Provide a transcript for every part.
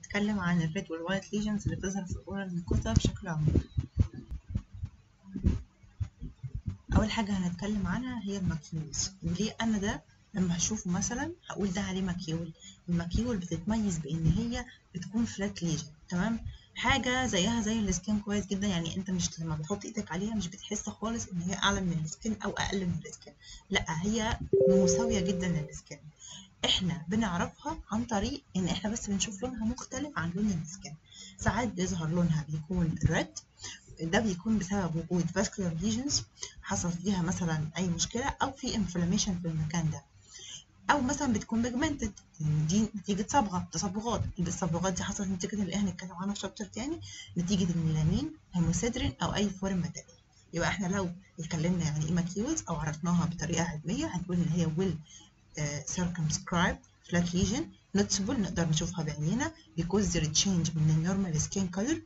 هنتكلم عن ال red وال white lesions اللي بتظهر في ال oral mucosa بشكل عام. أول حاجة هنتكلم عنها هي ال macules. وليه أنا ده لما هشوفه مثلا هقول ده عليه macule. ال macule بتتميز بإن هي بتكون flat lesion تمام؟ حاجة زيها زي ال skin كويس جدا. يعني أنت مش لما بتحط إيدك عليها مش بتحس خالص إن هي أعلى من ال skin أو أقل من ال skin لأ هي مساوية جدا لل skin إحنا بنعرفها عن طريق ان إحنا بس بنشوف لونها مختلف عن لون ال skin ساعات بيظهر لونها بيكون red ده بيكون بسبب وجود vascular lesions حصل فيها مثلا أي مشكلة أو في inflammation في المكان ده. أو مثلا بتكون pigmented دي نتيجة صبغة تصبغات. التصبغات دي حصلت نتيجة اللي إحنا هنتكلم عنها في chapter تاني نتيجة الميلانين hemosiderin أو أي foreign material يبقى إحنا لو اتكلمنا يعني إيه macules أو عرفناها بطريقة علمية هنقول إن هي uh, circumscribed flat lesion noticeable نقدر نشوفها بعينينا because there is change من ال normal skin color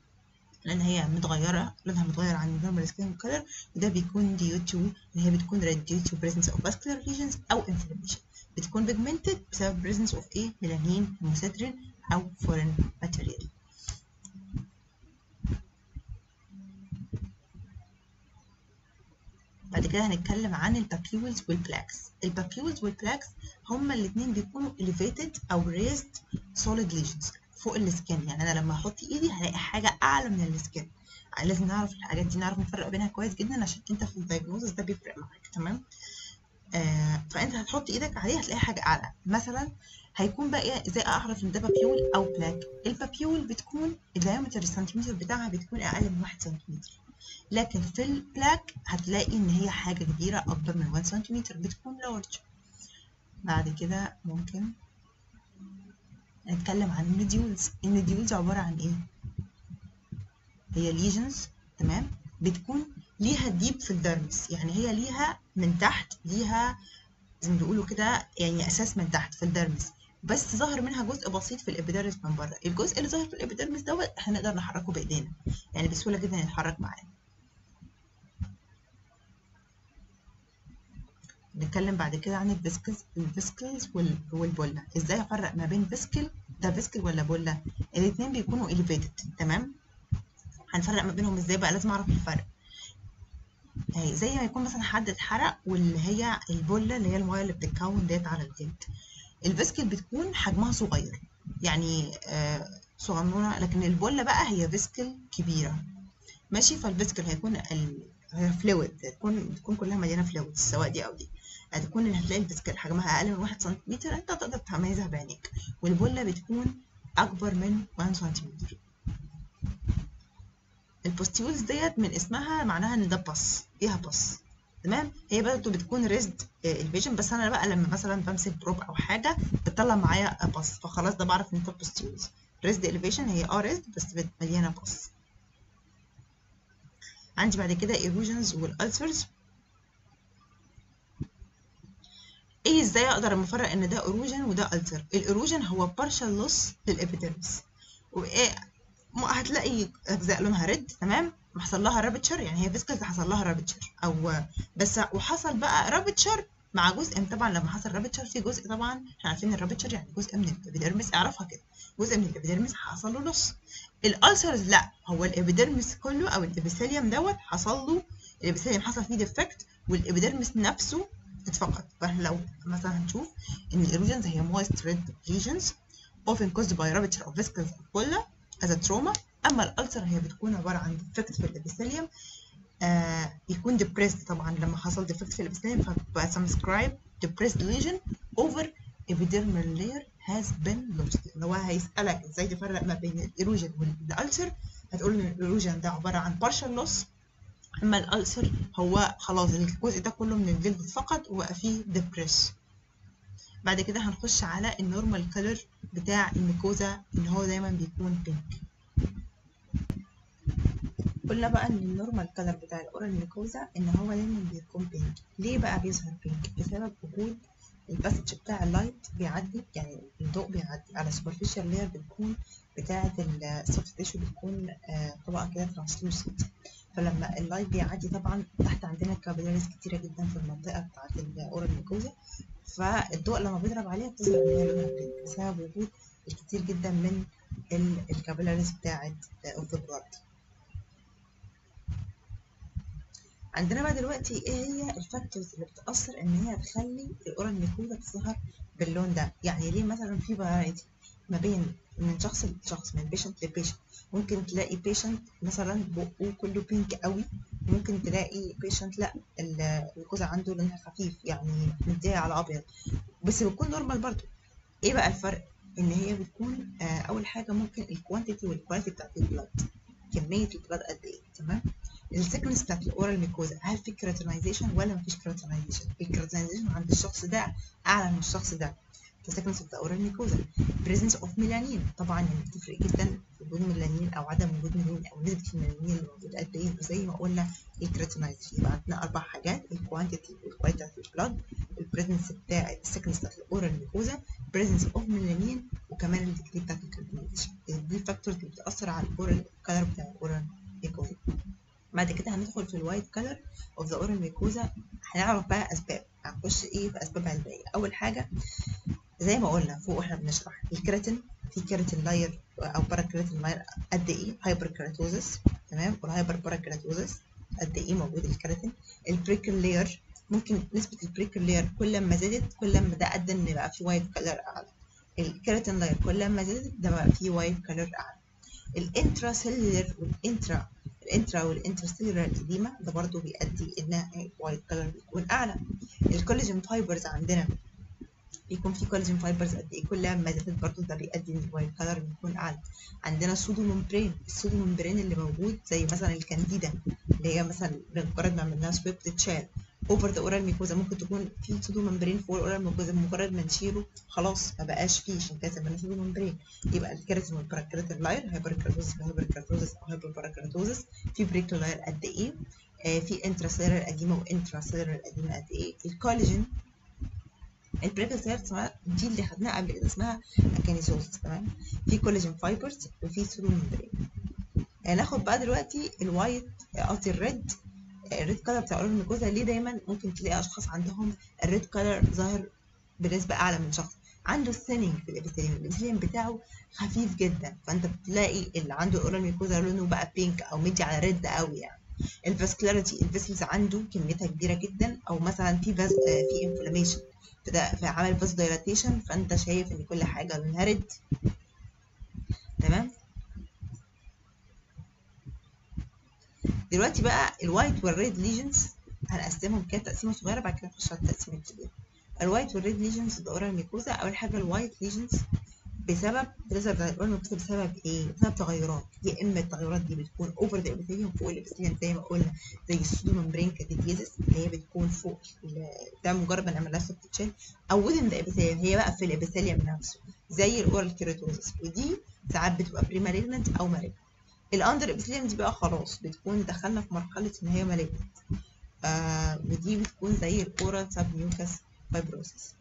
لأن هي متغيره لونها متغير عن ال normal skin color وده بيكون due to ان هي بتكون red due to presence of vascular lesions أو inflammation بتكون pigmented بسبب presence of إيه ميلانين hemosiderin أو foreign material بعد كده هنتكلم عن البابيولز والبلاكس البابيولز والبلاكس هما الاتنين بيكونوا elevated أو raised solid lesions فوق ال skin يعني أنا لما أحط إيدي هلاقي حاجة أعلى من ال skin لازم نعرف الحاجات دي نعرف نفرق بينها كويس جدا عشان أنت في ال diagnosis ده بيفرق معاك تمام؟ آه فأنت هتحط إيدك عليه هتلاقي حاجة أعلى. مثلا هيكون بقى إيه؟ إزاي أعرف إن ده papule أو plaque ال papule بتكون ال diameter السنتيمتر بتاعها بتكون أقل من 1 سنتيمتر لكن في ال plaque هتلاقي إن هي حاجة كبيرة أكبر من 1 سنتيمتر بتكون large بعد كده ممكن نتكلم عن ال nodules ال nodules عبارة عن إيه؟ هي lesions تمام؟ بتكون ليها deep في ال dermis يعني هي ليها من تحت ليها زي ما بيقولوا كده يعني أساس من تحت في ال dermis بس ظهر منها جزء بسيط في ال epidermis من بره. الجزء اللي ظاهر في ال epidermis دوت إحنا نقدر نحركه بإيدينا. يعني بسهولة جدا يتحرك معانا. نتكلم بعد كده عن ال vesicles ال vesicles وال bulla. إزاي أفرق ما بين vesicle ده vesicle ولا bulla؟ الاثنين بيكونوا elevated تمام؟ هنفرق ما بينهم إزاي بقى؟ لازم أعرف الفرق. اهي زي ما يكون مثلا حد اتحرق واللي هي ال bulla اللي هي المية اللي بتتكون ديت على الجلد. ال vesicle بتكون حجمها صغير يعني آه صغنونة لكن ال bulla بقى هي vesicle كبيرة. ماشي؟ فال vesicle هيكون هي fluid تكون بتكون كلها مليانة fluid سواء دي أو دي. هتكون هتلاقي ال vesicle حجمها أقل من 1 سنتيمتر أنت تقدر تميزها بعينيك. وال bulla بتكون أكبر من 1 سنتيمتر. ال pustules ديت من اسمها معناها إن ده pus فيها pus تمام؟ هي برضه بتكون raised lesion بس أنا بقى لما مثلا بمسك probe أو حاجة بتطلع معايا pus فخلاص ده بعرف إن ده pustules. raised lesion هي آه raised بس مليانة pus عندي بعد كده erosions وال ulcers إيه إزاي أقدر أفرق إن ده erosion وده ulcer ال erosion هو partial loss لل epidermis وايه هتلاقي أجزاء لونها red تمام؟ حصل لها rupture يعني هي vesicles حصل لها rupture أو بس وحصل بقى rupture مع جزء طبعا لما حصل rupture في جزء طبعا إحنا عارفين ال rupture يعني جزء من ال epidermis اعرفها كده. جزء من ال epidermis حصل له loss ال ulcers لا هو ال epidermis كله أو ال epithelium دوت حصل له ال epithelium حصل فيه defect وال epidermis نفسه اتفقد فاحنا لو مثلا هنشوف إن ال erosions هي moist red lesions often caused by rupture of vesicles or bulla as a trauma. أما ال ulcer هي بتكون عبارة عن defect في ال epithelium آه يكون depressed طبعا. لما حصل defect في ال epithelium فبقى circumscribed depressed lesion over epidermal layer has been lost. هو هيسألك إزاي تفرق ما بين ال erosion وال ulcer؟ هتقول إن ال erosion ده عبارة عن partial loss أما ال ulcer هو خلاص الجزء ده كله من الجلد اتفقد وبقى فيه depressed. بعد كده هنخش على ال normal color بتاع ال mucosa ان هو دايما بيكون pink قلنا بقى إن ال normal color بتاع ال oral mucosa إن هو دايما بيكون pink ليه بقى بيظهر pink بسبب وجود ال passage بتاع ال light بيعدي يعني الضوء بيعدي. على superficial layer بتكون بتاعة ال soft tissue بتكون آه طبقة كده translucent فلما ال light بيعدي طبعا تحت عندنا capillaries كتيرة جدا في المنطقة بتاعة ال oral mucosa فالضوء لما بيضرب عليها بتظهر إن هي لونها pink بسبب وجود الكتير جدا من ال capillaries بتاعت of the blood عندنا بقى دلوقتي إيه هي ال factors اللي بتأثر إن هي تخلي ال oral mucosa تظهر باللون ده؟ يعني ليه مثلا في variety ما بين من شخص لشخص من patient ل patient ممكن تلاقي patient مثلا بقه كله pink قوي. ممكن تلاقي patient لا ال mucosa عنده لونها خفيف يعني مديه على أبيض. بس بتكون normal برضه. إيه بقى الفرق؟ إن هي بتكون آه أول حاجة ممكن الكوانتيتي والكواليتي بتاعت البلاد كمية البلاد قد إيه؟ تمام؟ ال thickness بتاعت ال oral mucosa هل في keratinization ولا مفيش keratinization ال keratinization عند الشخص ده أعلى من الشخص ده. ال thickness of the oral mucosa presence of melanin طبعا يعني بتفرق جدا وجود ميلانين أو عدم وجود ميلانين أو نسبة الميلانين اللي موجود قد إيه. زي ما قلنا ال keratinization يبقى عندنا أربع حاجات. ال quantity وال quality بتاعت ال blood البريزنس بتاع السكنس بتاعت الاورال ميكوزا بريزنس اوف ميلانين وكمان الديجري بتاعت الكراتينايزيشن دي الفاكتورز اللي بتأثر على ال oral color بتاع ال oral mucosa بعد كده هندخل في ال white color of the oral mucosa هنعرف بقى أسباب. هنخش إيه في أسباب علمية. أول حاجة زي ما قلنا فوق وإحنا بنشرح الكيراتين في keratin layer أو parakeratin layer قد إيه؟ hyperkeratosis تمام؟ وال hyperparakeratosis قد إيه موجود ال keratin ال prickle layer ممكن نسبة ال prickle layer كل ما زادت كل ما ده ادى إن بقى في white color أعلى. ال keratin layer كل ما زادت ده بقى في white color أعلى. ال intracellular وال intra ال intra وال intercellular edema ده برضو بيؤدي ان white color بيكون أعلى. ال collagen fibers عندنا بيكون في collagen fibers قد إيه؟ كل ما زادت برضو ده بيؤدي إن ال white color بيكون أعلى. عندنا ال pseudomembrane. ال pseudomembrane اللي موجود زي مثلا الكانديدا اللي هي مثلا بمجرد ما عملناها swab تتشال over the oral mucosa ممكن تكون في pseudomembrane فوق ال oral mucosa مجرد ما نشيله خلاص ما بقاش فيه عشان كده سميناه pseudomembrane. يبقى ال keratin وال parakeratin layer hyperkeratosis hyperkeratosis أو hyperparakeratosis في prickle layer قد إيه؟ آه في intracellular edema و intercellular edema قد إيه؟ ال collagen ال prickle layer دي اللي خدناها قبل كده اسمها acanthosis تمام؟ في collagen fibers وفي pseudomembrane هناخد بقى دلوقتي ال white قصدي ال red ال red color بتاع oral mucosa. ليه دايما؟ ممكن تلاقي أشخاص عندهم ال red color ظاهر بنسبة أعلى من شخص. عنده ال thinning في ال epithelium ال epithelium بتاعه خفيف جدا. فأنت بتلاقي اللي عنده oral mucosa لونه بقى pink أو مدي على red قوي يعني. ال vascularity ال vessels عنده كميتها كبيرة جدا. أو مثلا في vaso في inflammation فعمل vasodilatation فأنت شايف إن كل حاجة لونها red تمام؟ دلوقتي بقى ال white وال red lesions هنقسمهم كده تقسيمة صغيرة بعد كده نخش على التقسيم الكبير. الوايت والريد ليجنز الاورال ميكوزا أول حاجة الوايت ليجنز بسبب بسبب إيه؟ بسبب تغيرات. يا إما التغيرات دي بتكون over the epithelium فوق ال epithelium زي ما قلنا زي ال pseudomembranous candidiasis اللي هي بتكون فوق ده مجرد ما نعمل لها swab أو within the epithelium هي بقى في ال epithelium نفسه زي ال oral keratosis ودي ساعات بتبقى premalignant أو malignant ال under epithelium دي بقى خلاص بتكون دخلنا في مرحلة إن هي malignant آه ودي بتكون زي ال oral submucous fibrosis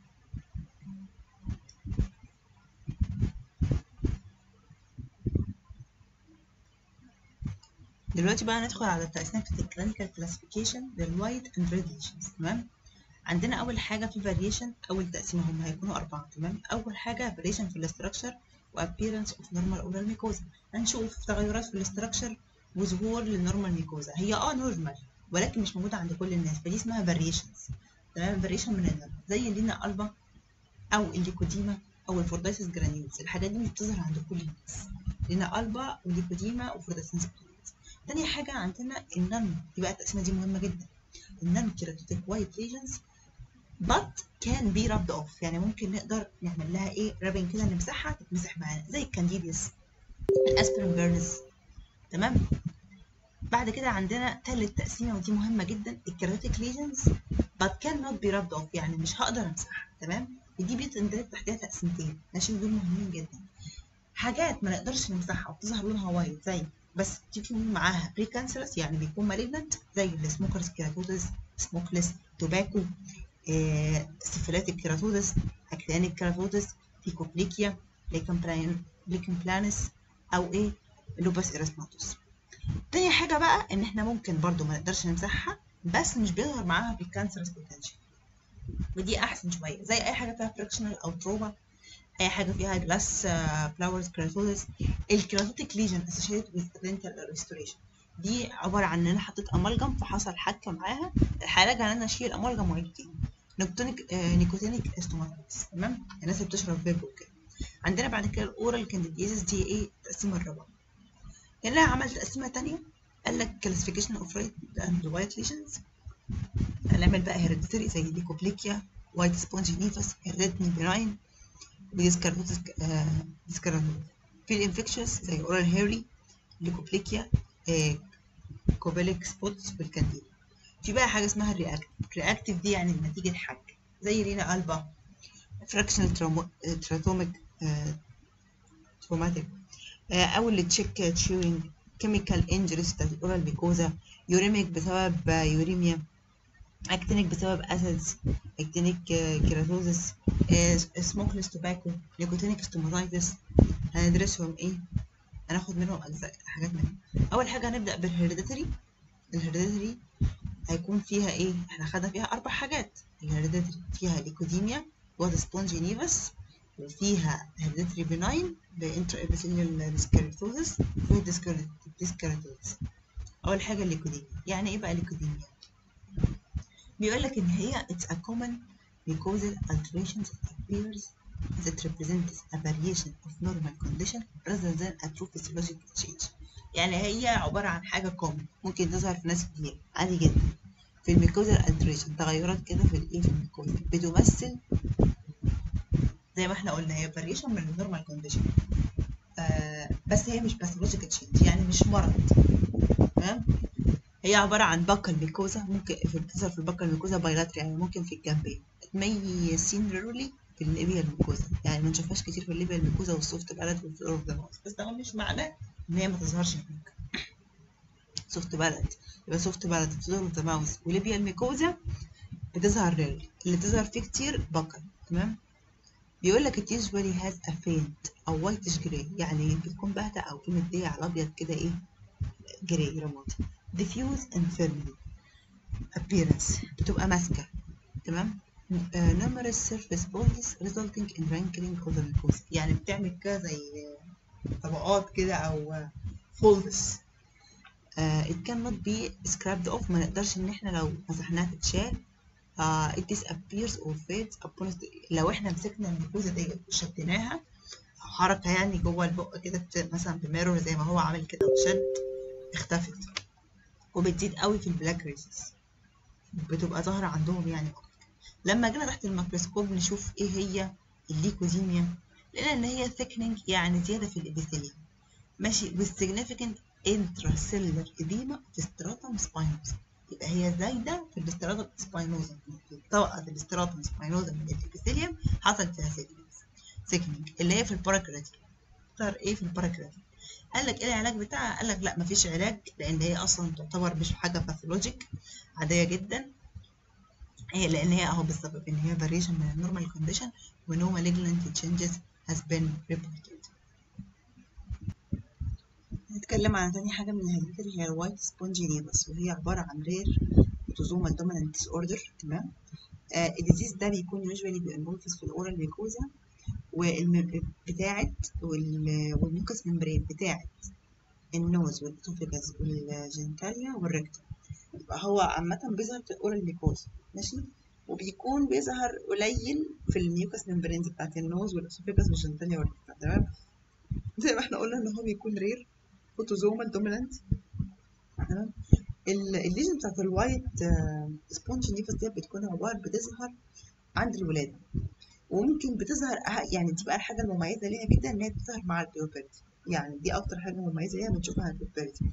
دلوقتي بقى ندخل على التقسيمة بتاعت ال clinical classification لل white and red lesions تمام؟ عندنا أول حاجة في variation أول تقسيمة هم هيكونوا أربعة تمام؟ أول حاجة variation في ال structure و appearance of normal oral mucosa هنشوف تغيرات في ال structure وظهور لل normal mucosa هي آه normal ولكن مش موجودة عند كل الناس فدي اسمها variations تمام؟ variation من ال normal زي ال linea alba أو ال leukoedema أو ال Fordyce's granules الحاجات دي مش بتظهر عند كل الناس. linea alba وال leukoedema و Fordyce's granules تاني حاجة عندنا ال non دي بقى التقسيمة دي مهمة جدا. ال non-keratotic white lesions but can be rubbed off. يعني ممكن نقدر نعمل لها إيه؟ rubbing كده نمسحها تتمسح معانا زي ال candidiasis ال aspirin burns تمام؟ بعد كده عندنا تالت تقسيمة ودي مهمة جدا ال keratotic lesions but cannot be rubbed off. يعني مش هقدر امسحها. تمام؟ ودي بتندرج تحتها تقسيمتين. ماشي ودول مهمين جدا. حاجات ما نقدرش نمسحها وبتظهر لونها white زي بس تكون معاها cancerous يعني بيكون malignant زي ال smoker's keratosis smokeless tobacco syphilitic keratosis actinic keratosis leukoplakia lichen planus أو إيه lupus erythematosus تاني حاجة بقى إن إحنا ممكن برضو ما نقدرش نمسحها بس مش بيظهر معاها بال cancerous potential ودي أحسن شوية زي أي حاجة فيها frictional أو trauma أي حاجة فيها glassblower's keratosis ال keratotic lesion associated with dental restoration دي عبارة عن إن أنا حطيت amalgam فحصل حكه معاها. علاجها ان أنا اشيل ال amalgam واعيد تاني nicotinic nicotinic stomatitis تمام؟ الناس اللي بتشرب فيب وكده. عندنا بعد كده ال oral candidiasis دي إيه؟ التقسيمه الرابعة. هنا عمل تقسيمة تانية. قال لك classification of red and white lesions هنعمل بقى hereditary زي leukoplakia white sponge nevus hereditary benign و dyskeratosis dyskeratosis في ال infections زي oral hairy leukoplakia Koplik's spots وال candida في بقى حاجة اسمها ال reactive ال reactive دي يعني نتيجة حك زي linea alba frictional traumatic traumatic أو اللي cheek chewing chemical injuries بتاعت ال oral mucosa uremic بسبب uremia actinic بسبب acids. actinic keratosis smokeless tobacco nicotinic stomatitis. هندرسهم إيه؟ هناخد منهم أجزاء حاجات منهم. أول حاجة هنبدأ بال hereditary ال hereditary هيكون فيها إيه؟ إحنا خدنا فيها أربع حاجات. ال hereditary فيها leukoedema spongy nevus وفيها hereditary benign intraepithelial dyskeratosis وفيها dyskeratosis أول حاجة ال leukoedema. يعني إيه بقى ال leukoedema بيقول لك ان هي it's a common mucosal alterations that appears that represents a variation of normal condition rather than a true physiological change يعني هي عبارة عن حاجة common ممكن تظهر في ناس كتير عادي جدا في ال mucosal alteration تغيرات كده في الايه في ال mucosa بتمثل زي ما إحنا قلنا هي variation من ال normal condition آه بس هي مش pathological change يعني مش مرض تمام هي عبارة عن buccal mucosa ممكن في بتظهر في ال buccal mucosa bilaterally يعني ممكن في الجنبين تميز seen rarely في ال labial mucosa يعني ما نشوفهاش كتير في ال labial mucosa وال soft palate وال floor of the بس ده مش معناه إن هي ما تظهرش هناك. soft palate. يبقى soft palate. floor of the mouth و labial mucosa بتظهر rarely اللي تظهر فيه كتير buccal تمام؟ بيقول لك has a faint أو whitish gray. يعني بتكون باهتة أو في مدية على أبيض كده إيه؟ gray رمادي. Diffuse firmly appearance. بتبقى ماسكة. تمام؟ uh, numerous surface folds resulting in wrinkling of the mucosa. يعني بتعمل كده زي طبقات كده أو folds. uh, it cannot be scrubbed off. ما نقدرش إن إحنا لو مسحناها تتشال. uh, it disappears or fades upon لو إحنا مسكنا ال mucosa ديت وشديناها حركة يعني جوه البق كده مثلا ب mirror زي ما هو عامل كده وشد اختفت. وبتزيد قوي في ال black races بتبقى ظاهرة عندهم يعني. أكتر لما جينا تحت الميكروسكوب نشوف إيه هي ال leukoedema لقينا إن هي thickening يعني زيادة في ال epithelium. ماشي significant intracellular edema في stratum spinosum يبقى هي زايدة في ال stratum spinosa طبقة ال stratum spinosa من ال epithelium حصل فيها thickening. اللي هي في ال parakeratin أكتر إيه في ال parakeratin قال لك إيه العلاج بتاعها؟ قال لك لا مفيش علاج لأن هي أصلا تعتبر مش حاجة pathologic عادية جدا. هي لأن هي أهو بسبب إن هي variation من ال normal condition و no malignant changes has been reported. نتكلم عن تاني حاجة من ال hereditary هي ال white spongy nevus وهي عبارة عن rare autosomal dominant disorder تمام؟ آه ال disease ده بيكون usually involves في ال oral mucosa بتاعت وال mucous membrane بتاعت النوز والاسوفيجاس والجنتاليا والريكتوم يبقى هو عامة بيظهر في ال oral mucosa ماشي؟ وبيكون بيظهر قليل في ال mucous membranes بتاعت النوز والاسوفيجاس والجنتاليا والريكتوم تمام؟ زي ما إحنا قلنا إن هو بيكون rare autosomal dominant تمام؟ ال lesion بتاعت ال white sponge nevus دي بتكون عبارة بتظهر عند الولادة. وممكن بتظهر يعني دي بقى الحاجة المميزة ليها جدا إن هي بتظهر مع ال puberty يعني دي أكتر حاجة مميزة ليها بنشوفها على ال puberty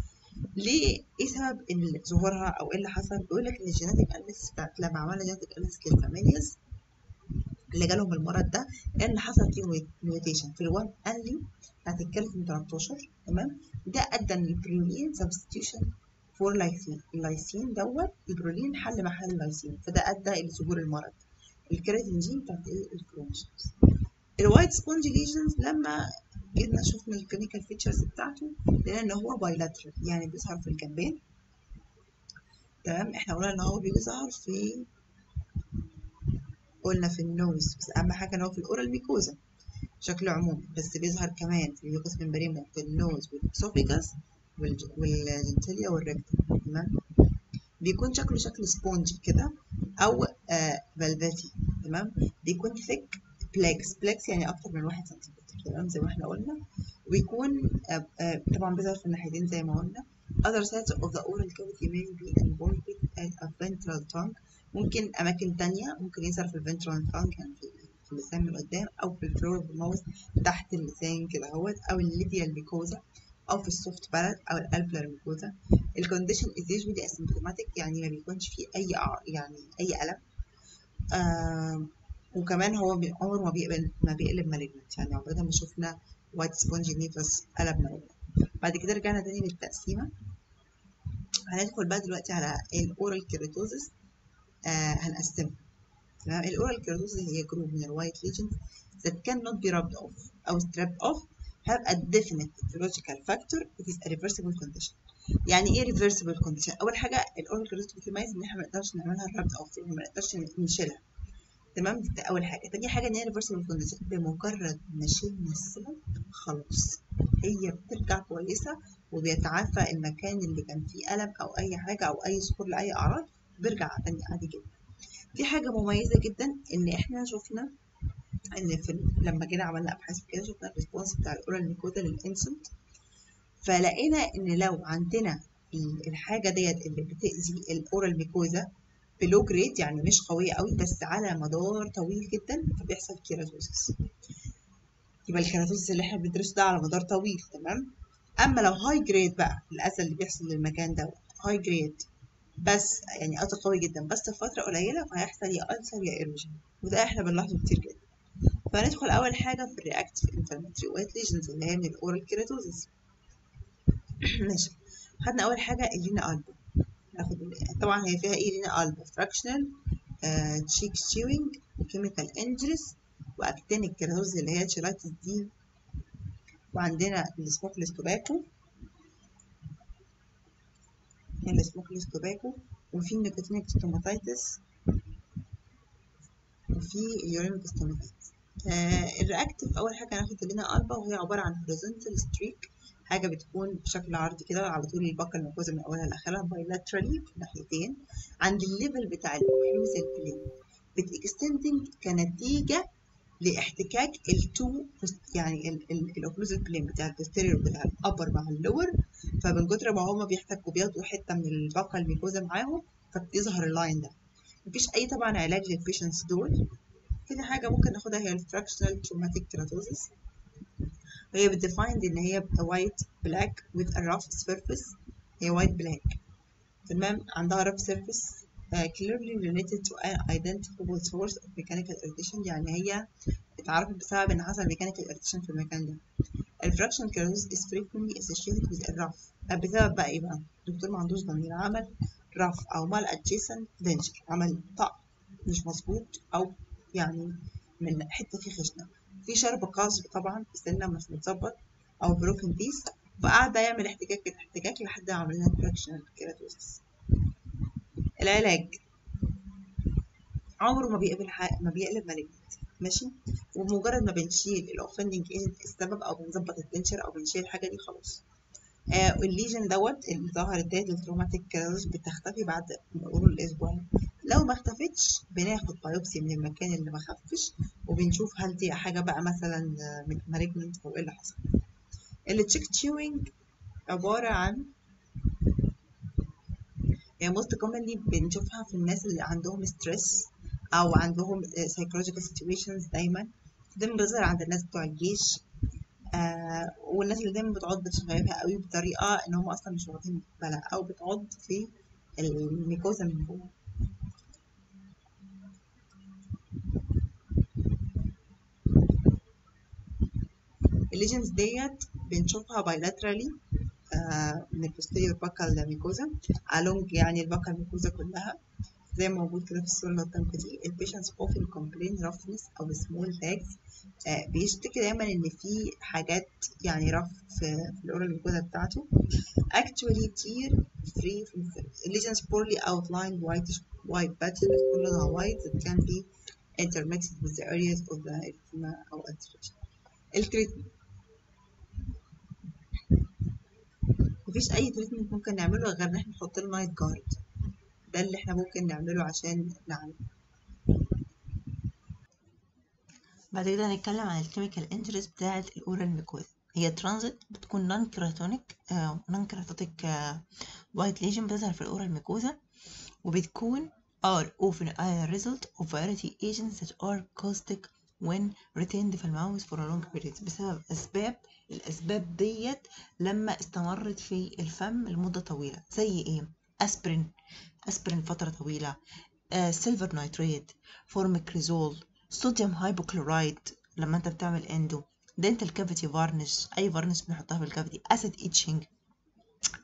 ليه؟ إيه سبب ظهورها أو إيه اللي حصل؟ بيقول لك إن ال genetic analysis بتاعت لما عملنا genetic analysis لل families اللي جالهم المرض ده إن حصل فيه mutation؟ في ال one allele بتاعت الكالسيوم 13 تمام؟ ده أدى إن ال proline substitution for lysine ال lysine دوت البرولين حل محل اللايسين فده أدى إلى ظهور المرض. ال keratin gene بتاعت إيه ال chromosomes ال white sponge lesions لما جينا شفنا ال clinical features بتاعته لقينا إن هو bilateral يعني بيظهر في الجنبين. تمام؟ إحنا قلنا إن هو بيظهر في قلنا في ال nose بس أهم حاجة إن هو في ال oral mucosa بشكل عمومي بس بيظهر كمان في اليوكس ممبرين في النوز والاسوفيجاس والجنتيليا والريكتوم تمام؟ بيكون شكله شكل sponge كده أو آه تمام؟ بيكون thick plaques plaques يعني أكتر من واحد سنتيمتر تمام؟ زي ما إحنا قلنا. ويكون آه آه طبعا بيظهر في الناحيتين زي ما قلنا. Other sites of the oral cavity may be involved at a ventral tongue. ممكن أماكن تانية ممكن يظهر في ال ventral tongue يعني في اللسان من قدام أو في ال floor of mouth تحت اللسان كده أهوت أو ال labial mucosa أو في ال soft palate أو ال alveolar mucosa ال condition is usually asymptomatic يعني ما بيكونش فيه أي يعني أي ألم. آه وكمان هو عمره ما بيقبل ما بيقلب malignant يعني عمرنا ما شفنا white sponge nevus قلب malignant بعد كده رجعنا تاني للتقسيمة. هندخل بقى دلوقتي على ال oral keratosis آه هنقسمها. تمام؟ ال oral keratosis هي group من ال white lesions that cannot be rubbed off أو stripped off. Have a definite etiological factor. It is a reversible condition. يعني إيه reversible condition أول حاجة ال oral keratosis بتتميز إن إحنا ما نقدرش نعملها off يعني ما نقدرش نشيلها تمام؟ دي أول حاجة. تاني حاجة إن هي reversible condition. بمجرد ما شلنا السبب خلاص. هي بترجع كويسة وبيتعافى المكان اللي كان فيه ألم أو أي حاجة أو أي ظهور لأي أعراض بيرجع تاني عادي جدا. في حاجة مميزة جدا إن إحنا شفنا إن في لما جينا عملنا أبحاث كده شفنا ال response بتاع ال oral mucosa لل insult فلقينا إن لو عندنا الحاجة ديت اللي بتأذي ال oral mucosa ب low grade يعني مش قوية قوي بس على مدار طويل جدا فبيحصل keratosis يبقى ال keratosis اللي إحنا بندرسه ده على مدار طويل تمام؟ أما لو high grade بقى الاذى اللي بيحصل للمكان ده high grade بس يعني اذى قوي جدا بس في فترة قليلة فهيحصل يا ulcer يا erosion وده إحنا بنلاحظه كتير جدا. فندخل أول حاجة في ال reactive inflammatory white lesions اللي هي من ال oral keratosis ماشي. خدنا أول حاجة ال linea alba ناخد طبعا هي فيها إيه؟ linea alba frictional cheek chewing و chemical injuries و actinic keratosis اللي هي cheilitis دي. وعندنا ال smokeless tobacco ال smokeless tobacco وفي ال nicotinic stomatitis وفي ال uremic stomatitis آه ال reactive أول حاجة هناخد linea alba وهي عبارة عن horizontal streak حاجة بتكون بشكل عرضي كده على طول ال buccal الموجودة من أولها لآخرها bilaterally في ناحيتين عند ال level بتاع ال occlusal plane ب extending كنتيجة لاحتكاك ال two يعني ال occlusal plane بتاع ال posterior بتاع ال upper مع ال lower. فمن كتر ما هما بيحتكوا بياخدوا حتة من ال buccal ال mucosa معاهم فبتظهر ال line ده. مفيش أي طبعا علاج لل patients دول. تاني حاجة ممكن ناخدها هي ال frictional traumatic keratosis وهي بت defined ان هي white plaque with a rough surface هي white plaque تمام عندها rough surface uh, clearly related to an identifiable source of mechanical irritation يعني هي اتعرفت بسبب ان حصل mechanical irritation في المكان ده ال friction keratosis is frequently associated with a rough بسبب بقى إيه بقى الدكتور ما عندوش ضمير عمل rough أو maladjusted denture عمل طقم مش مظبوط أو يعني من حتة فيه خشنه في sharp cusp طبعا السنة مش متظبط أو broken piece فقعد يعمل احتكاك احتكاك لحد ما عمل لنا frictional keratosis العلاج. عمره ما بيقبل ما بيقلب malignant ماشي؟ وبمجرد ما بنشيل ال offending السبب أو بنظبط ال denture أو بنشيل الحاجة دي خلاص. آه ال lesion دوت اللي ظهرت ديت ال traumatic keratosis بتختفي بعد مرور الأسبوعين. لو ما اختفتش بناخد biopsy من المكان اللي ما خفش وبنشوف هل دي حاجة بقى مثلا malignant أو إيه اللي حصل. ال cheek chewing عبارة عن يعني most commonly بنشوفها في الناس اللي عندهم stress أو عندهم psychological situations دايما. دايما بتظهر عند الناس بتوع الجيش. آه والناس اللي دايما بتعض شفايفها قوي بطريقة إن هم أصلا مش واخدين بالها أو بتعض في ال mucosa من جوه. ال lesions ديت بنشوفها bilaterally آه من ال posterior buccal mucosa along يعني ال buccal mucosa كلها زي ما موجود كده في الصورة اللي قدامكم دي. ال patients often complain roughness أو small tags آه بيشتكي دايما إن في حاجات يعني rough في, ال oral mucosa بتاعته. Actually tear free from lesions poorly outlined whitish white patches لونها white that can be intermixed with the areas of the erythema أو ulceration ال treatment مفيش أي treatment ممكن نعمله غير إن إحنا نحط له night guard ده اللي إحنا ممكن نعمله عشان نعمل. بعد كده هنتكلم عن ال chemical injuries بتاعة ال oral mucosa هي transient بتكون non keratonic non keratotic white lesion بتظهر في ال oral mucosa وبتكون are often a result of variety agents that are caustic when retained في ال mouth for a long period. بسبب أسباب الأسباب ديت لما استمرت في الفم لمدة طويلة. زي إيه؟ أسبرين أسبرين فترة طويلة. آه، silver nitrate formocresol sodium hypochloride لما أنت بتعمل endo dental cavity varnish أي varnish بنحطها في ال cavity acid etching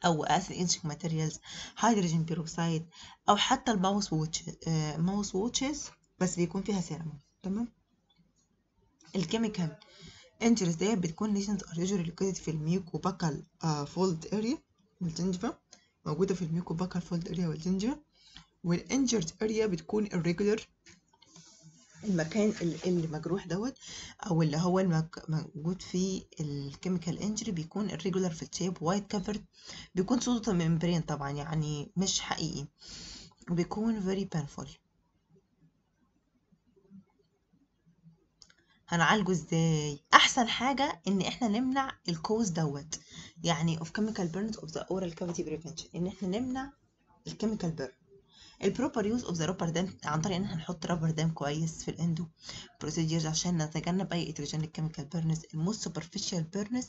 أو acid etching materials hydrogen peroxide أو حتى ال mouth wash mouth washes بس بيكون فيها cinnamon تمام؟ ال chemical injuries ديت بتكون lesions are usually located في ال mucobuccal fold area وال gingiva موجودة في ال mucobuccal fold area وال gingiva وال injured area بتكون irregular المكان ال- اللي مجروح دوت أو اللي هو موجود فيه ال chemical injury بيكون irregular في ال shape white covered بيكون pseudomembrane طبعا يعني مش حقيقي وبيكون very painful. هنعالجه إزاي؟ أحسن حاجة إن إحنا نمنع ال cause دوت يعني of chemical burns of the oral cavity prevention إن إحنا نمنع ال chemical burn ال proper use of the rubber dam عن طريق إن إحنا نحط rubber dam كويس في ال endo procedures عشان نتجنب أي iatrogenic chemical burns ال most superficial burns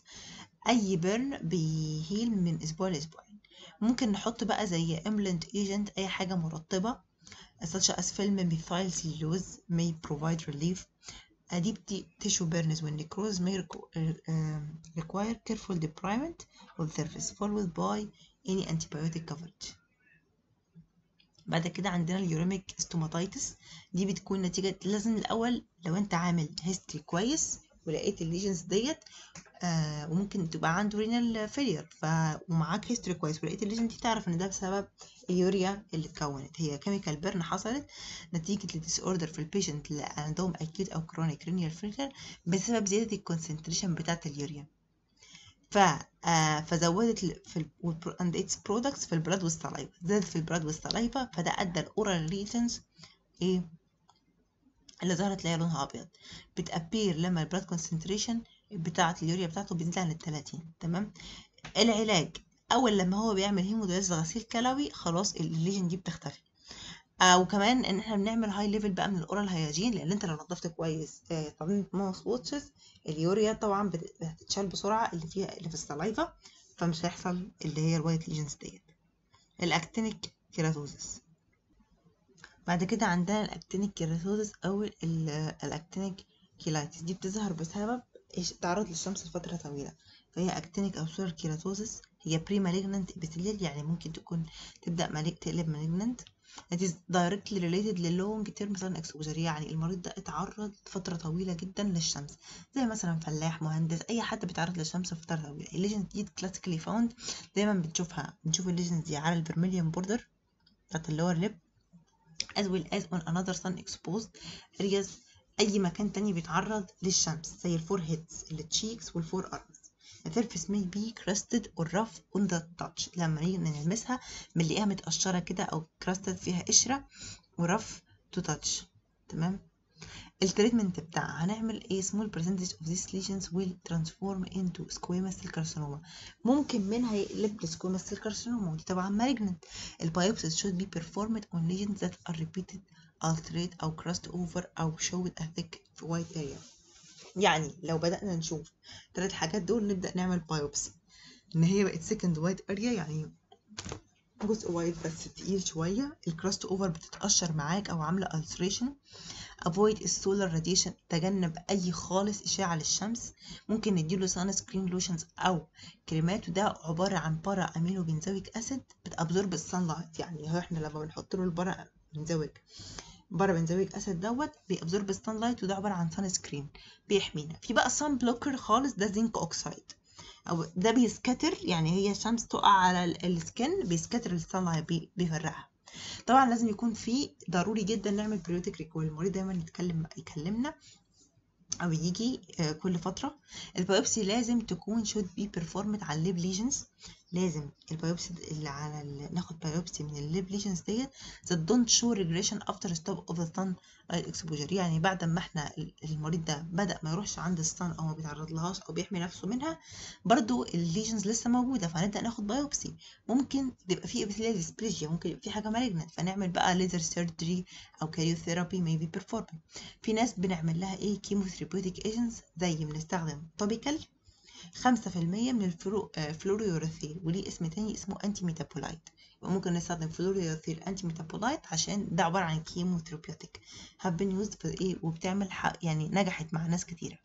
أي burn بي heal من أسبوع لاسبوعين ممكن نحط بقى زي emollient agent أي حاجة مرطبة such as film methyl cellulose may provide relief. a deep tissue burns وال necrosis may uh, um, require careful debridement of the surface. Followed by any antibiotic بعد كده عندنا ال uremic stomatitis دي بتكون نتيجة لازم الأول لو أنت عامل history كويس ولقيت ال lesions ديت آه وممكن تبقى عنده renal failure ف ومعاك history كويس ولقيت ال lesion دي تعرف إن ده بسبب اليوريا اللي اتكونت. هي chemical burn حصلت نتيجة ال disorder في ال patient اللي عندهم acute أو chronic renal failure بسبب زيادة ال concentration بتاعة اليوريا ف آه فزودت في اند اتس برودكتس في البلاد والسلايفا زادت في البلاد والسلايفا فده أدى ال oral lesions إيه؟ اللي ظهرت تلاقي لونها أبيض. بت appear لما ال blood concentration بتاعة اليوريا بتاعته بتزيد عن ال 30 تمام؟ العلاج أول لما هو بيعمل hemodialysis غسيل كلوي خلاص ال lesion دي بتختفي. آه وكمان إن إحنا بنعمل high level بقى من ال oral hygiene لأن أنت لو نضفت كويس آه mouth washes اليوريا طبعا هتتشال بسرعة اللي فيها اللي في ال saliva فمش هيحصل اللي هي ال white lesions ديت. ال actinic keratosis بعد كده عندنا ال actinic keratosis أو ال- ال actinic cheilitis. دي بتظهر بسبب تعرض للشمس لفترة طويلة. فهي actinic أو solar keratosis هي premalignant epithelial يعني ممكن تكون تبدأ malig تقلب malignant it is directly related لل long term sun exposure يعني المريض ده اتعرض فترة طويلة جدا للشمس. زي مثلا فلاح مهندس أي حد بيتعرض للشمس فترة طويلة. ال lesions دي classically found دايما بنشوفها. بنشوف ال lesions دي على ال vermilion border بتاعت ال lower lip as well as on another sun exposed areas. أي مكان تاني بيتعرض للشمس زي ال foreheads ال cheeks وال forearms The surface may be crusted or rough on the touch لما نيجي نلمسها بنلاقيها متقشرة كده أو crusted فيها قشرة ورف to touch تمام التريتمنت بتاعها هنعمل إيه small percentage of these lesions will transform into squamous cell carcinoma ممكن منها يقلب ل squamous cell carcinoma ودي طبعا malignant البيوبسيس should be performed on lesions that are repeated alterate أو crossed over أو showed a thick white area يعني لو بدأنا نشوف ثلاث حاجات دول نبدأ نعمل biopsy إن هي بقت thickened white area يعني جزء white بس تقيل شوية. ال crust over بتتقشر معاك أو عاملة ulceration avoid ال solar radiation تجنب أي خالص إشعاع للشمس. ممكن نديله sunscreen lotions أو كريمات وده عبارة عن para-aminobenzoic acid بت absorb ال sunlight يعني إحنا لما بنحط له ال para benzoic para benzoic acid دوت بي absorb ال sunlight وده عبارة عن sunscreen بيحمينا. في بقى sun blocker خالص ده zinc oxide أو ده بي scatter يعني هي الشمس تقع على ال- ال skin بي scatter ال sunlight بي- بيفرقها. طبعا لازم يكون في ضروري جدا نعمل periodic recall المريض دايما يتكلم يكلمنا أو يجي آه، كل فترة. ال biopsy لازم تكون should be performed على ال lip lesions لازم ال biopsy اللي على ال... ناخد biopsy من ال lip lesions ديت that don't show regression after stop of the sun light exposure. يعني بعد ما إحنا ال- المريض ده بدأ ما يروحش عند ال sun أو ما بيتعرض لهاش أو بيحمي نفسه منها برضو ال lesions لسه موجودة فهنبدأ ناخد biopsy ممكن تبقى في epithelial dysplasia ممكن يبقى في حاجة malignant فنعمل بقى laser surgery أو cryotherapy may be performed في ناس بنعمل لها إيه chemotherapeutic agents زي بنستخدم topical خمسة في المية من ال fluo آه، وليه اسم تاني اسمه antimetabolite يبقى ممكن نستخدم fluorouracil antimetabolite عشان ده عبارة عن chemotherapeutic have been used في إيه؟ وبتعمل حق يعني نجحت مع ناس كتيرة.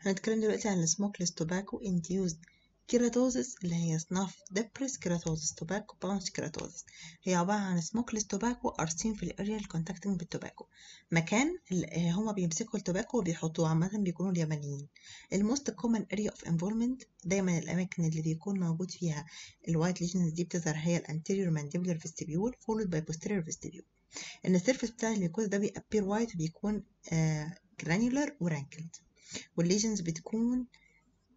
هنتكلم دلوقتي عن ال smokeless tobacco induced keratosis اللي هي snuff dippers keratosis tobacco pouch keratosis. هي عبارة عن smokeless tobacco arising في ال area ال contacting بال tobacco مكان ال- هما بيمسكوا ال tobacco وبيحطوه عامة بيكونوا اليابانيين. ال most common area of involvement دايما الأماكن اللي بيكون موجود فيها ال white lesions دي بتظهر هي ال anterior mandibular vestibule followed by posterior vestibule إن السيرفيس بتاع الميكوز ده بيأبير وايت وبيكون جرانيولار ورانكلد والليجنز بتكون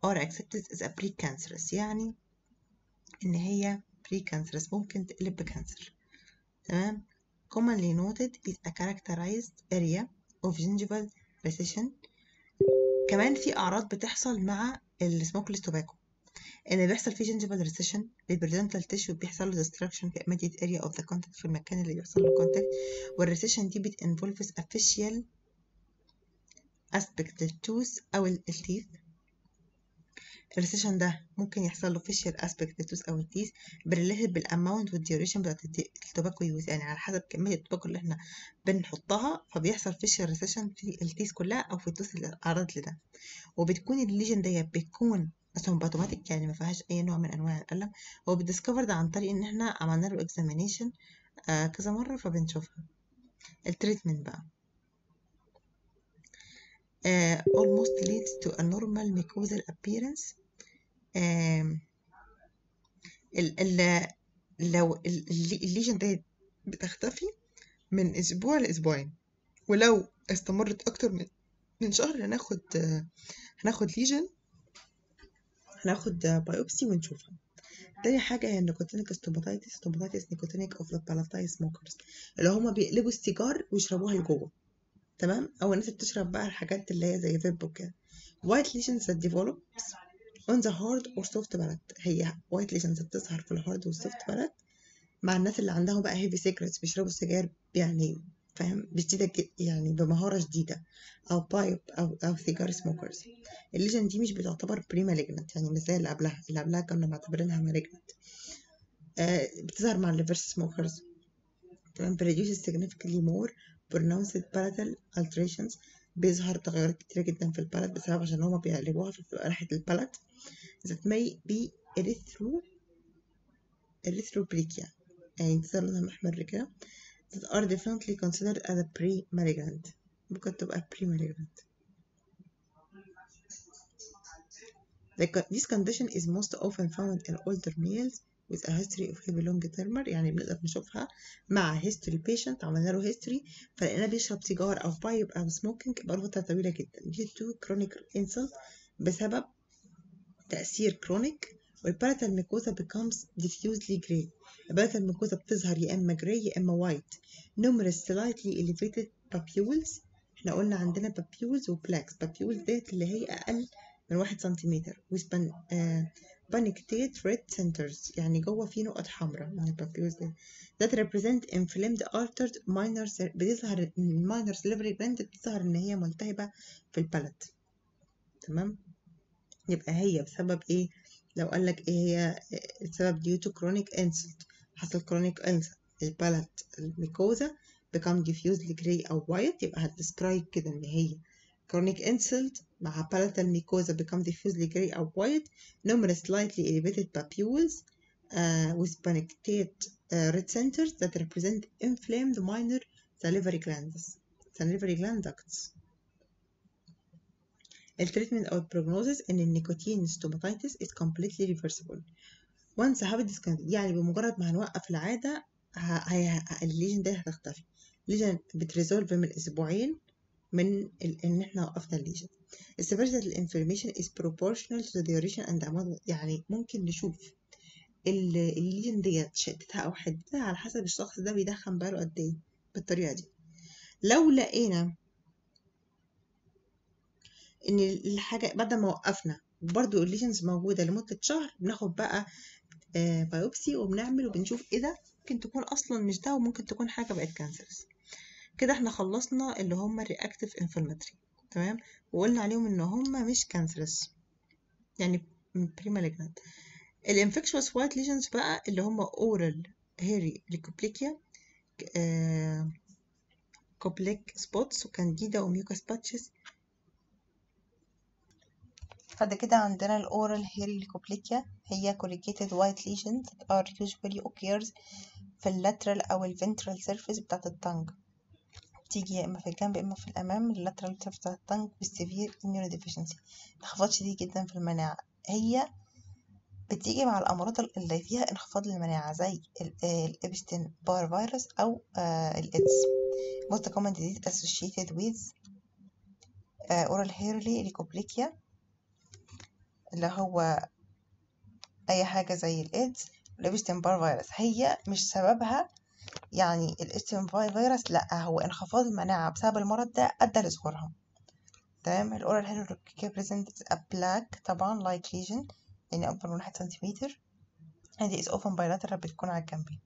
are accepted as a precancerous يعني إن هي precancerous ممكن تقلب ب cancer تمام commonly noted is a characterized area of gingival recession كمان في أعراض بتحصل مع ال smokeless tobacco إن بيحصل فيه gingival recession ال periodontal tissue بيحصل له destruction في immediate area of the contact في المكان اللي بيحصل له contact وال recession دي بت involves a facial aspect لل tooth أو ال teeth ال recession ده ممكن يحصل له فيشيال اسبكت للتوث أو التيث بريليتد بالاماونت والديوريشن بتاعت الت- ال tobacco use يعني على حسب كمية ال tobacco اللي إحنا بنحطها فبيحصل facial recession في ال teeth كلها أو في ال tooth اللي اتعرضت لده وبتكون ال lesion ديت بتكون asymptomatic يعني ما فيهاش أي نوع من أنواع الألم. هو بي discovered عن طريق إن إحنا عملنا له examination آه كذا مرة فبنشوفها. ال treatment بقى. uh, almost leads to a normal mucosal appearance لو ال- ال- ال lesion دي بتختفي من أسبوع لأسبوعين. ولو استمرت أكتر من من شهر هناخد هناخد lesion هناخد biopsy ونشوفها. تاني حاجة هي ال nicotinic stomatitis stomatitis nicotinic of palati smokers اللي هما بيقلبوا السيجار ويشربوها لجوه. تمام؟ أو الناس بتشرب بقى الحاجات اللي هي زي فيب وكده. White lesions that on the hard or soft palate هي white lesions بتظهر في ال hard وال soft palate مع الناس اللي عندهم بقى heavy cigarettes بيشربوا سجاير يعني فاهم؟ بشديدة يعني بمهارة شديدة. أو pipe أو أو سيجار smokers ال lesion دي مش بتعتبر premalignant يعني مش زي اللي قبلها. اللي قبلها كنا معتبرينها malignant آه بتظهر مع ال reverse smokers تمام؟ produces significantly more pronounced palatal alterations بيظهر تغيرات كتيرة جدا في البلد بسبب عشان هما بيقلبوها فبتبقى ريحة البلد that may be erythro erythroplakia يعني تظهر لونها محمر كده that are definitely considered as a pre-malignant ممكن تبقى pre-malignant This condition is most often found in older males with a history of heavy long termer يعني بنقدر نشوفها مع history patient عملنا له history فلقيناه بيشرب سيجار أو pipe أو smoking بقاله فترة طويلة جدا. due to chronic insult بسبب تأثير chronic وال palatal mucosa becomes diffusely gray. ال palatal mucosa بتظهر يا إما gray يا إما white. numerous slightly elevated papules. إحنا قلنا عندنا papules و plaques papules ديت اللي هي أقل من واحد سنتيمتر وسبن punctate red centers يعني جوه في نقط حمراء من ال papules دي that represent inflamed altered minor بتظهر ال minor salivary gland بتظهر إن هي ملتهبة في ال palate. تمام؟ يبقى هي بسبب إيه؟ لو قال لك إيه هي؟ السبب due to chronic insult. حصل chronic insult. ال palatal mucosa become diffusely gray أو white يبقى هت describe كده إن هي. chronic insult مع palatal mucosa become diffusely gray or white numerous slightly elevated papules uh, with panictate uh, red centers that represent inflamed minor salivary glands salivary gland ducts التريتمنت او البروجنوزس ان النيكوتين ستوماتيتس is completely reversible once habit discontinued يعني بمجرد ما هنوقف العادة ه- هي- الليجن ده هتختفي الليجن بتريزولف من اسبوعين من ال- ان احنا وقفنا الليجن Of ال inflammation is proportional to the duration and amount يعني ممكن نشوف ال- ال lesion ديت شدتها أو حدتها على حسب الشخص ده بيدخن بقاله قد إيه بالطريقة دي. لو لقينا إن الحاجة بعد ما وقفنا برضو ال lesions موجودة لمدة شهر بناخد بقى آه biopsy وبنعمل وبنشوف إيه ده؟ ممكن تكون أصلا مش ده وممكن تكون حاجة بقت cancerous كده إحنا خلصنا اللي هم ال reactive inflammatory تمام؟ وقلنا عليهم إن هم مش cancerous يعني premalignant ال infectious white lesions بقى اللي هم oral hairy leukoplakia Koplik spots و Candida و mucous patches بعد كده عندنا ال oral hairy leukoplakia هي corrugated lesions that are usually occurs في ال lateral أو ال ventral surface بتاعة ال tongue. بتيجي يا إما في الجنب يا إما في ال lateral surface بتاعة ال tongue بال severe immunodeficiency انخفاض شديد جدا في المناعة. هي بتيجي مع الأمراض اللي فيها انخفاض المناعة زي ال Epstein Barr virus الإيدز most common disease associated with uh, oral hairy leukoplakia اللي هو أي حاجة زي الإيدز وال Epstein Barr virus. هي مش سببها يعني ال Epstein Barr virus لأ هو انخفاض المناعة بسبب المرض ده أدى لظهورها تمام؟ ال oral leukoplakia presents a plaque طبعا like lesion يعني أكبر من واحد سنتيمتر and is often bilateral بتكون على الجنبين.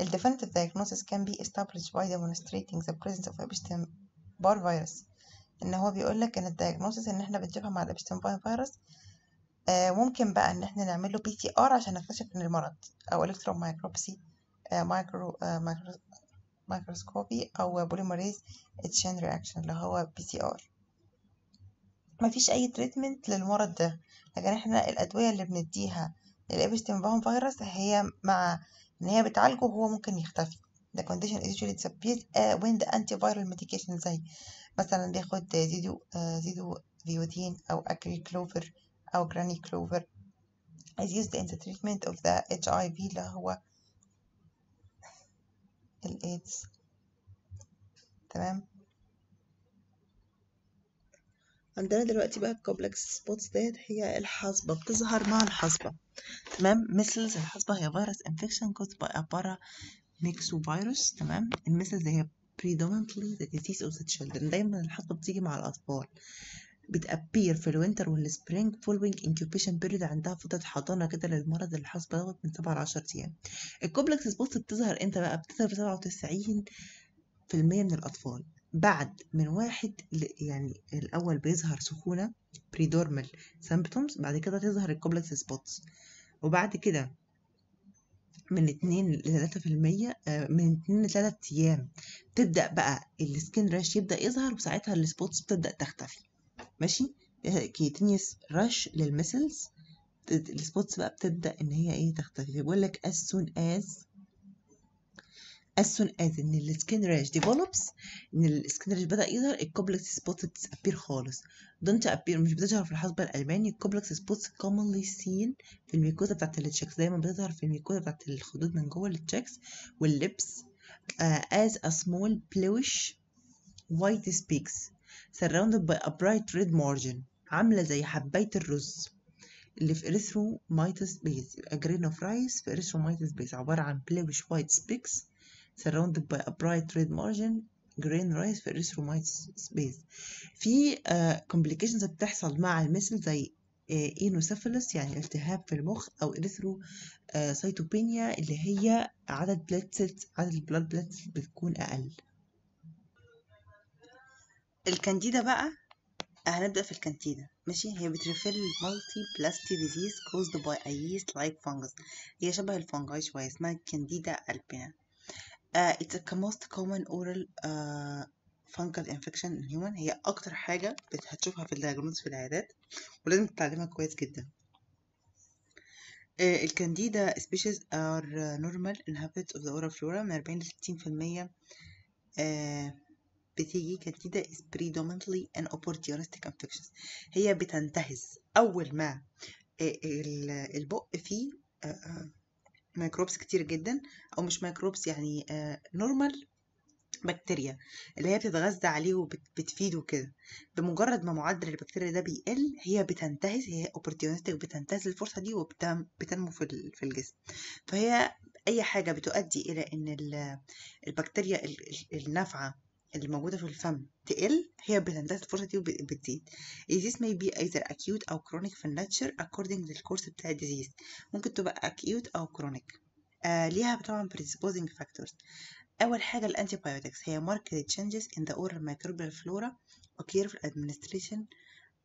The definitive diagnosis can be established by demonstrating the presence of Epstein Barr virus. إن هو بيقول لك إن ال diagnosis ان إحنا بنشوفها مع ال Epstein Barr virus آه ممكن بقى إن إحنا نعمل له PCR عشان نكتشف إن المرض أو electron microscopy micro آه micro microscopy أو polymerase chain reaction اللي هو PCR. مفيش أي treatment للمرض ده لكن إحنا الأدوية اللي بنديها لل Epstein Barr virus هي مع إن هي بتعالجه وهو ممكن يختفي. The condition usually disappears uh, when the antiviral medication زي مثلا بياخد zido zidovudine أو أكري كلوفر أو ganciclovir is used in the treatment of the HIV اللي هو الإيدز. تمام؟ عندنا دلوقتي بقى ال Koplik spots ديت هي الحصبة بتظهر مع الحصبة. تمام؟ measles الحصبة هي virus infection caused by a para myxovirus تمام؟ ال measles هي predominantly the disease of the children. دايما الحصبة بتيجي مع الأطفال. بت appear في ال winter وال spring following incubation period عندها فترة حضانة كده للمرض الحصبة دوت من سبعة لعشر أيام. ال Koplik spots بتظهر إمتى بقى؟ بتظهر في سبعة وتسعين في المية من الأطفال. بعد من واحد يعني الأول بيظهر سخونة prodromal symptoms بعد كده تظهر ال Koplik spots وبعد كده من اتنين لتلاتة في المية من اتنين لتلات أيام تبدأ بقى ال skin rash يبدأ يظهر وساعتها ال spots بتبدأ تختفي. ماشي؟ cutaneous rash لل measles ال spots بقى بتبدأ إن هي إيه تختفي. بيقول لك as soon as as soon as إن ال skin rash develops إن ال skin rash بدأ يظهر ال Koplik spots بت disappear خالص. don't appear مش بتظهر في الحصبة الألماني. ال Koplik spots commonly seen في ال mucosa بتاعت ال cheeks دايما بتظهر في ال mucosa بتاعت الخدود من جوه ال cheeks وال lips uh, as a small bluish white specks. Surrounded by a bright red margin عاملة زي حباية الرز اللي في erythematous base a grain of rice في erythematous base عبارة عن bluish white specks surrounded by a bright red margin grain rice في erythematous base في complications بتحصل مع ال measles زي encephalitis يعني التهاب في المخ أو erythrocytopenia اللي هي عدد blood cells عدد ال blood blood بتكون أقل الكانديدا بقى هنبدأ في الكانديدا. ماشي؟ هي بت refer لل multiplicity disease by a yeast like fungus. هي شبه ال fungi شوية اسمها Candida albicans. uh, it's a most common oral uh, infection in human. هي أكتر حاجة هتشوفها في الدياجنوز في العيادات ولازم تتعلمها كويس جدا. uh, الكانديدا species are normal inhabitants of the oral flora من 40 ل 60% uh, بتيجي كانديدا is predominantly an opportunistic infections هي بتنتهز. أول ما البق فيه microbes كتير جدا أو مش ميكروبس يعني normal بكتيريا اللي هي بتتغذى عليه وبتفيده وكده. بمجرد ما معدل البكتيريا ده بيقل هي بتنتهز هي opportunistic بتنتهز الفرصة دي وبتنمو في ال- في الجسم. فهي أي حاجة بتؤدي إن ال- البكتيريا ال- ال- النافعة اللي موجوده في الفم تقل هي بتنتهز الفرصه دي وبتزيد disease may be either acute أو chronic في ال nature according لل course بتاع ال disease ممكن تبقى acute أو chronic آه ليها طبعا predisposing factors أول حاجة الأنتيبيوتكس هي marked changes in the oral microbial flora occur في administration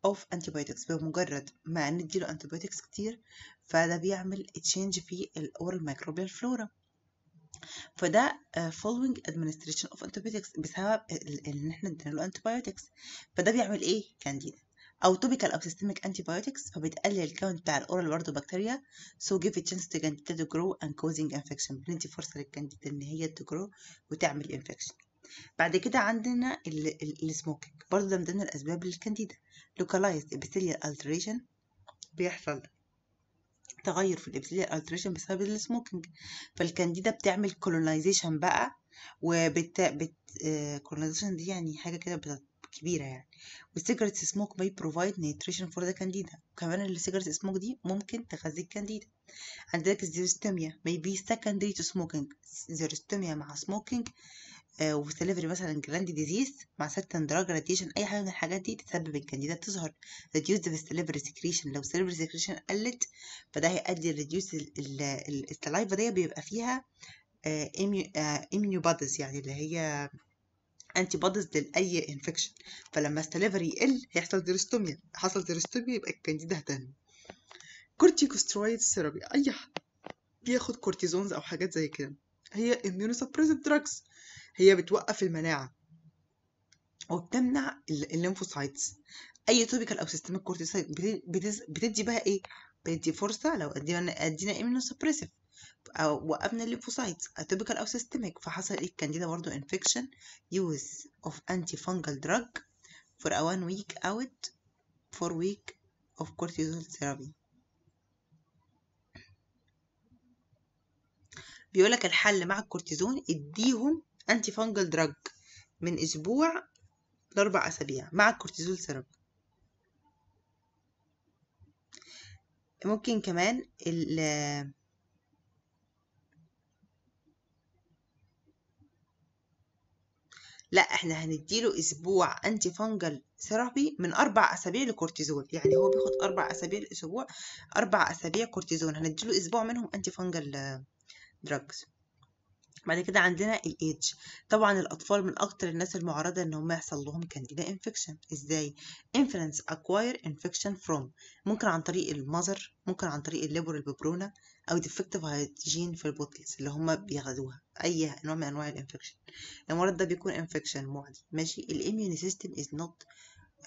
of antibiotics بمجرد ما نديله antibiotics كتير فده بيعمل change في ال oral microbial flora فده uh, following administration of antibiotics بسبب إن إحنا ادينا له antibiotics. فده بيعمل إيه؟ كانديدا أو topical أو systemic antibiotics فبتقلل ال count بتاع ال oral برضه بكتيريا so give a chance to candida to grow and causing infection. بندي فرصه للكانديدا إن هي ت grow وتعمل infection. بعد كده عندنا ال smoking برضه ده من ضمن الأسباب للكانديدا localized epithelial alteration بيحصل. تغير في ال epithelial alteration بسبب ال smoking فالكانديدا بتعمل colonization بقى وبت بت colonization دي يعني حاجة كده كبيرة يعني. وال cigarette smoke may provide nutrition for the candida. وكمان ال cigarette smoke دي ممكن تغذي الكانديدا عندك ال xerostomia may be secondary to smoking. xerostomia مع smoking آه، و salivary مثلا gland disease مع certain drug radiation أي حاجة من الحاجات دي تسبب الكانديدا تظهر reduce في ال salivary secretion لو ال salivary secretion قلت فده هيؤدي reduce ال saliva دي بيبقى فيها immuno bodies يعني اللي هي antibodies لأي infection فلما ال salivary يقل هيحصل xerostomia حصل xerostomia يبقى الكانديدا هتنمو. corticosteroid therapy أي حد بياخد cortisones أو حاجات زي كده. هي immunosuppressive drugs. هي بتوقف المناعة وبتمنع ال- ال lymphocytes. أي topical أو systemic corticosteroid بتدي بقى إيه؟ بتدي فرصة لو أدينا أدينا immunosuppressive أو وقفنا ال lymphocytes. topical أو systemic فحصل إيه؟ الكانديدا برضه infection use of antifungal drug for a one week out for week of cortisol therapy. بيقولك الحل مع الكورتيزون اديهم antifungal drug من أسبوع لأربع أسابيع مع ال cortisol therapy ممكن كمان ال لا إحنا هنديله أسبوع antifungal therapy من أربع أسابيع لكورتيزون يعني هو بياخد أربع أسابيع الأسبوع أربع أسابيع كورتيزون هنديله أسبوع منهم antifungal drugs. بعد كده عندنا الايدج طبعا الأطفال من أكتر الناس المعرضة إن هم يحصل لهم كانديدا infection إزاي؟ infants acquire infection from. ممكن عن طريق ال mother ممكن عن طريق ال labor الببرونه أو defective hygiene في ال bottles اللي هم بياخدوها. أي نوع من أنواع ال infection المرض ده بيكون infection معدي. ماشي؟ ال immune system not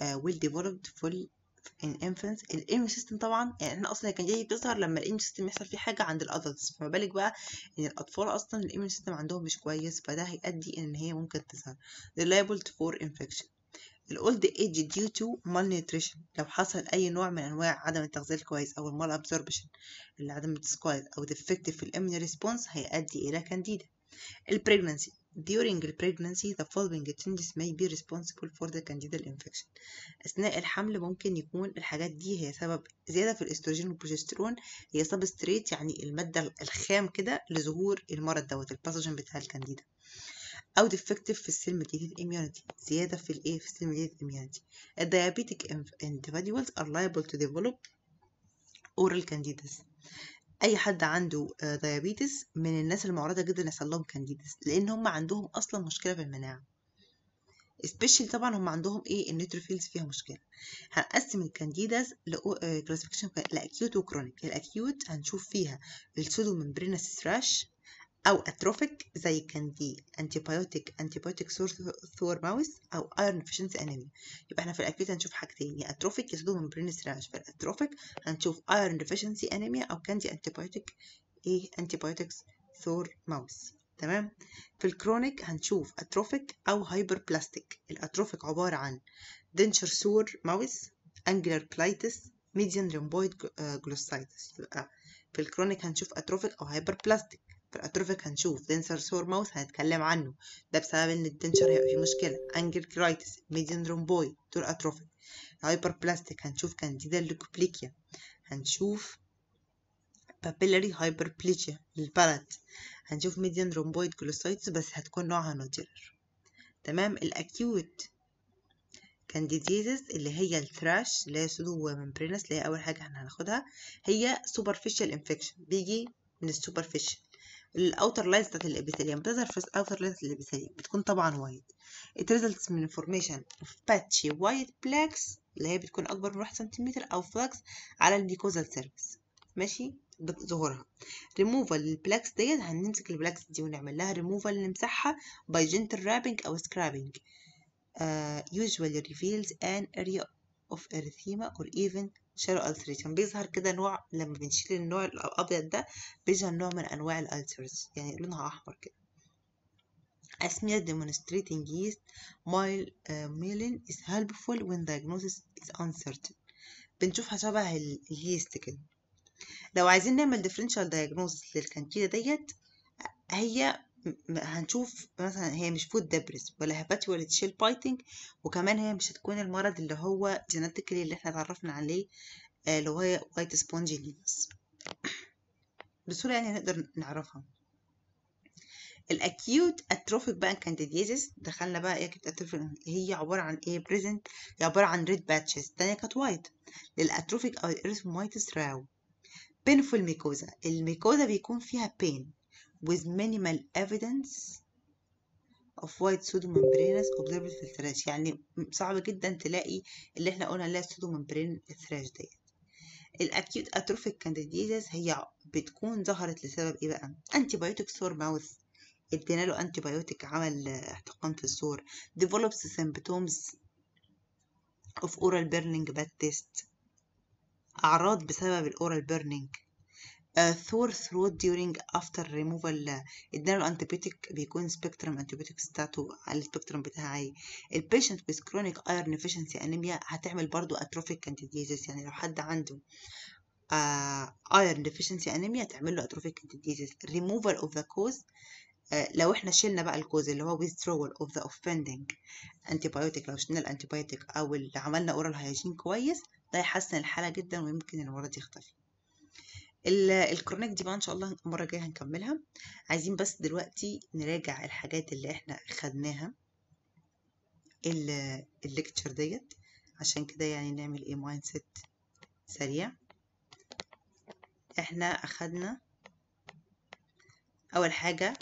uh, well developed full in infants. ال immune system طبعا يعني إحنا أصلا كانديدا بتظهر لما ال immune system يحصل فيه حاجة عند ال adults فما بالك بقى إن الأطفال أصلا ال immune system عندهم مش كويس فده هيؤدي إن هي ممكن تظهر. Liable for infection. ال old age due to malnutrition. لو حصل أي نوع من أنواع عدم التغذية الكويس أو ال malabsorption اللي عدم التسكويز أو defective في ال immune response هيؤدي إلى كانديدا ال pregnancy during the pregnancy the following changes may be responsible for the candidal infection. أثناء الحمل ممكن يكون الحاجات دي هي سبب زيادة في الأستروجين والبروجسترون. هي substrate يعني المادة الخام كده لظهور المرض دوت ال pathogen بتاع الكانديدا. أو defective في ال cell mediated immunity زيادة في الإيه؟ في ال cell mediated immunity ال diabetic individuals are liable to develop oral candidiasis أي حد عنده diabetes من الناس المعرضه جدا يحصل لهم candidiasis لأن هم عندهم أصلا مشكلة في المناعة. Especially طبعا هم عندهم إيه؟ ال neutrophils فيها مشكلة. هنقسم ال candidiasis ل classification ل acute و chronic ال acute هنشوف فيها ال pseudomembranous thrush أو atrophic زي كان دي antibiotic antibiotic sore sore mouth أو iron deficiency anemia يبقى إحنا في ال acute هنشوف حاجتين يا atrophic يا pseudomembranous thrush في ال atrophic هنشوف iron deficiency anemia أو كان دي antibiotic إيه antibiotics sore mouth تمام؟ في ال chronic هنشوف atrophic أو hyperplastic ال atrophic عبارة عن denture sore mouth angular cheilitis median rhomboid glossitis يبقى في ال chronic هنشوف atrophic أو hyperplastic في ال atrophic هنشوف. denture sore mouth هنتكلم عنه. ده بسبب إن ال denture هيبقى فيه مشكلة. angular cheilitis median rhomboid دول atrophic hyperplastic هنشوف candidal leukoplakia هنشوف papillary hyperplasia لل palate هنشوف median rhomboid glossitis بس هتكون نوعها nodular تمام؟ ال acute candidiasis اللي هي ال thrush اللي هي pseudomembranous اللي هي أول حاجة إحنا هناخدها هي superficial infection بيجي من ال superficial ال outer lines بتاعت ال epithelium بتظهر في ال outer lines ال epithelium بتكون طبعا white it results من formation of patchy white plaques اللي هي بتكون أكبر من 1 سنتيمتر أو flakes على ال mucosal surface ماشي؟ ظهورها. ريموفال للبلاكس ديت هنمسك ال plaques دي ونعمل لها ريموفال نمسحها by gentle rubbing or scraping uh, usually reveals an area of erythema or even shallow ulceration بيظهر كده نوع لما بنشيل النوع الأبيض ده بيظهر نوع من أنواع ال ulcers يعني لونها أحمر كده. smear demonstrating yeast mycelia is helpful when diagnosis is uncertain. بنشوفها شبه ال yeast كده. لو عايزين نعمل differential diagnosis للكانتيدا ديت هي هنشوف مثلا هي مش food debris ولا habitual cheek biting وكمان هي مش هتكون المرض اللي هو genetically اللي إحنا اتعرفنا عليه اللي هو white sponge nevus بسهولة يعني نقدر نعرفها. ال acute atrophic بقى candidiasis دخلنا بقى إيه atrophic هي عبارة عن إيه؟ present هي عبارة عن red patches الثانية كانت white لل atrophic أو ال erythematous راو. painful mucosa ال mucosa بيكون فيها pain with minimal evidence of white pseudomembranous observed في ال thrush يعني صعب جدا تلاقي اللي إحنا قلنا عليها pseudomembranous ال thrush ديت. ال acute atrophic candidiasis هي بتكون ظهرت لسبب إيه بقى؟ antibiotic sore mouth ادينا له biotic عمل احتقان في الزور develops symptoms of oral burning bad taste. أعراض بسبب ال oral burning. sore throat during after removal ادينا له antibiotic بيكون spectrum antibiotics بتاعته على ال spectrum بتاعها عالي ال patient with chronic iron deficiency anemia هتعمل برضو atrophic candidiasis يعني لو حد عنده iron deficiency anemia تعمل له atrophic removal of the cause uh, لو إحنا شلنا بقى ال cause اللي هو withdrawal of the offending antibiotic لو شلنا ال antibiotic أو اللي عملنا oral hygiene كويس ده يحسن الحالة جدا ويمكن المرض يختفي. ال chronic دي بقى إن شاء الله المرة الجاية هنكملها. عايزين بس دلوقتي نراجع الحاجات اللي إحنا خدناها ال lecture ديت. عشان كده يعني نعمل إيه mind set سريع. إحنا أخدنا أول حاجة